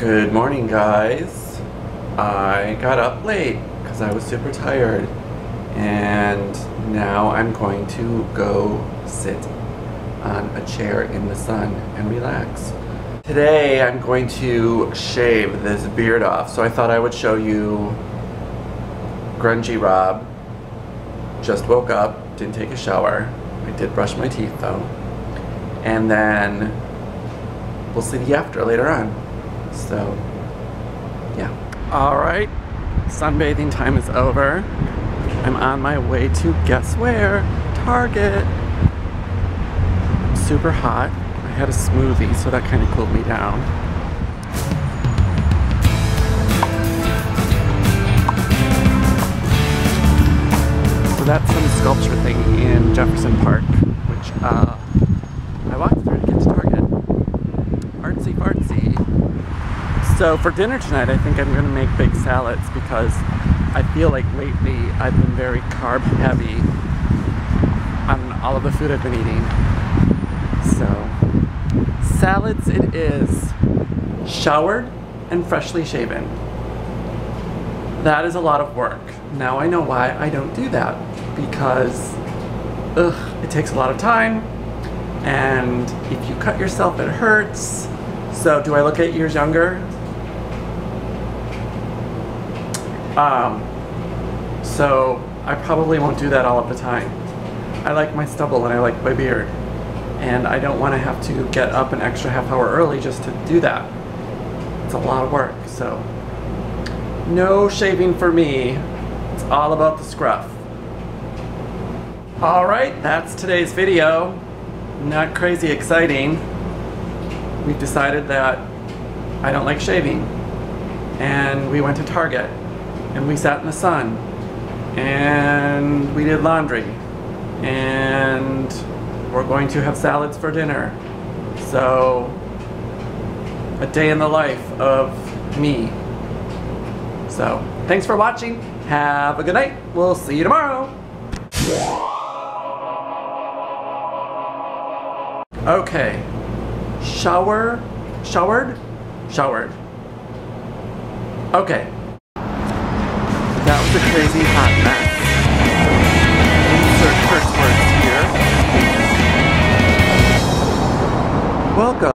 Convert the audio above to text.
Good morning, guys. I got up late because I was super tired, and now I'm going to go sit on a chair in the sun and relax. Today, I'm going to shave this beard off, so I thought I would show you Grungy Rob. Just woke up, didn't take a shower. I did brush my teeth though. And then we'll see the after later on. So, yeah. All right, sunbathing time is over. I'm on my way to guess where? Target. I'm super hot. I had a smoothie, so that kind of cooled me down. So that's some sculpture thing in Jefferson Park, which uh, I walked through to get to Target. Artsy fartsy. So for dinner tonight, I think I'm gonna make big salads because I feel like lately I've been very carb heavy on all of the food I've been eating. So salads it is. Showered and freshly shaven. That is a lot of work. Now I know why I don't do that because ugh, it takes a lot of time and if you cut yourself it hurts. So do I look eight years younger? Um, so I probably won't do that all of the time. I like my stubble and I like my beard. And I don't want to have to get up an extra half hour early just to do that. It's a lot of work, so. No shaving for me. It's all about the scruff. Alright, that's today's video. Not crazy exciting. We've decided that I don't like shaving. And we went to Target and we sat in the sun and we did laundry and we're going to have salads for dinner. So, a day in the life of me. So, thanks for watching. Have a good night. We'll see you tomorrow. Okay. Shower, showered, showered. Okay. That was a crazy hot mess. Insert curse words here. Welcome.